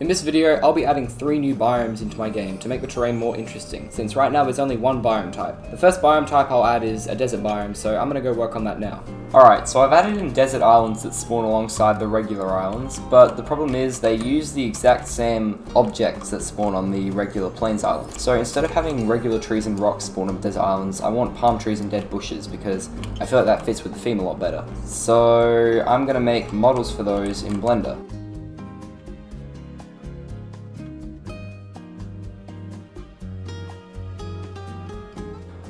In this video, I'll be adding three new biomes into my game to make the terrain more interesting, since right now there's only one biome type. The first biome type I'll add is a desert biome, so I'm gonna go work on that now. Alright, so I've added in desert islands that spawn alongside the regular islands, but the problem is they use the exact same objects that spawn on the regular plains islands. So instead of having regular trees and rocks spawn on desert islands, I want palm trees and dead bushes because I feel like that fits with the theme a lot better. So I'm gonna make models for those in Blender.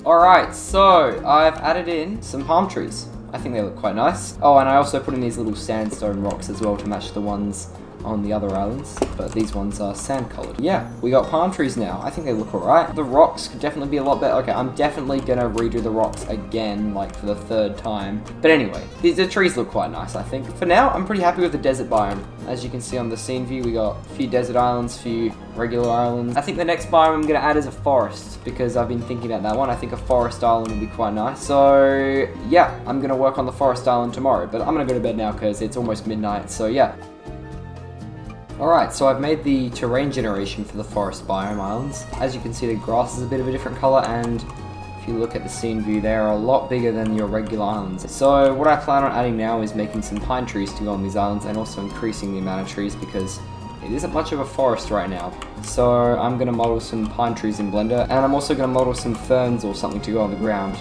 Alright, so I've added in some palm trees. I think they look quite nice. Oh, and I also put in these little sandstone rocks as well to match the ones on the other islands, but these ones are sand colored. Yeah, we got palm trees now. I think they look alright. The rocks could definitely be a lot better. Okay, I'm definitely gonna redo the rocks again, like for the third time. But anyway, the, the trees look quite nice, I think. For now, I'm pretty happy with the desert biome. As you can see on the scene view, we got a few desert islands, few regular islands. I think the next biome I'm gonna add is a forest, because I've been thinking about that one. I think a forest island would be quite nice. So, yeah, I'm gonna work on the forest island tomorrow, but I'm gonna go to bed now because it's almost midnight, so yeah. Alright, so I've made the terrain generation for the forest biome islands. As you can see, the grass is a bit of a different color, and if you look at the scene view, they are a lot bigger than your regular islands. So what I plan on adding now is making some pine trees to go on these islands, and also increasing the amount of trees, because it isn't much of a forest right now. So I'm going to model some pine trees in Blender, and I'm also going to model some ferns or something to go on the ground.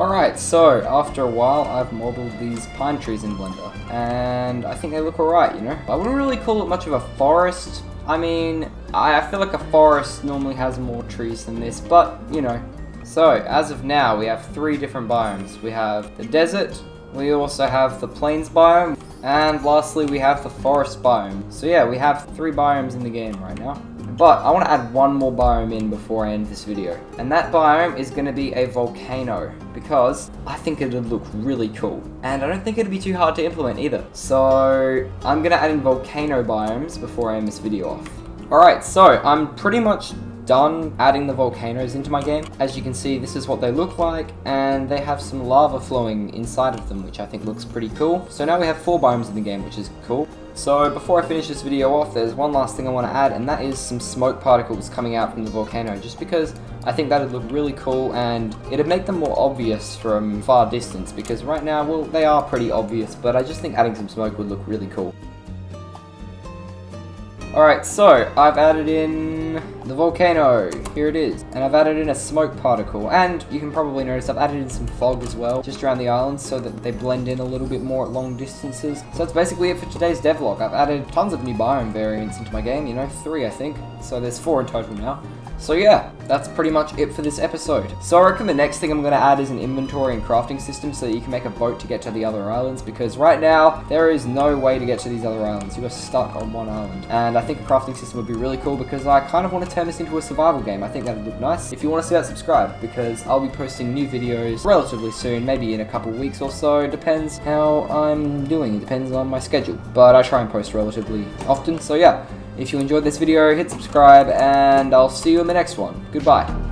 Alright, so after a while I've modeled these pine trees in Blender, and I think they look alright, you know? I wouldn't really call it much of a forest. I mean, I feel like a forest normally has more trees than this, but, you know. So, as of now, we have three different biomes. We have the desert, we also have the plains biome, and lastly we have the forest biome. So yeah, we have three biomes in the game right now. But I want to add one more biome in before I end this video. And that biome is going to be a volcano. Because I think it would look really cool. And I don't think it'd be too hard to implement either. So I'm going to add in volcano biomes before I end this video off. Alright, so I'm pretty much done adding the volcanoes into my game. As you can see, this is what they look like, and they have some lava flowing inside of them, which I think looks pretty cool. So now we have four biomes in the game, which is cool. So before I finish this video off, there's one last thing I want to add, and that is some smoke particles coming out from the volcano, just because I think that would look really cool, and it'd make them more obvious from far distance, because right now, well, they are pretty obvious, but I just think adding some smoke would look really cool. Alright, so I've added in the volcano. Here it is. And I've added in a smoke particle. And you can probably notice I've added in some fog as well, just around the islands so that they blend in a little bit more at long distances. So that's basically it for today's devlog. I've added tons of new biome variants into my game, you know, three I think. So there's four in total now. So yeah, that's pretty much it for this episode. So I reckon the next thing I'm going to add is an inventory and crafting system so that you can make a boat to get to the other islands because right now there is no way to get to these other islands. You are stuck on one island. And I think a crafting system would be really cool because I kind of want to turn this into a survival game. I think that would look nice. If you want to see that, subscribe because I'll be posting new videos relatively soon, maybe in a couple weeks or so. It depends how I'm doing. It depends on my schedule. But I try and post relatively often. So yeah, if you enjoyed this video, hit subscribe, and I'll see you in the next one. Goodbye.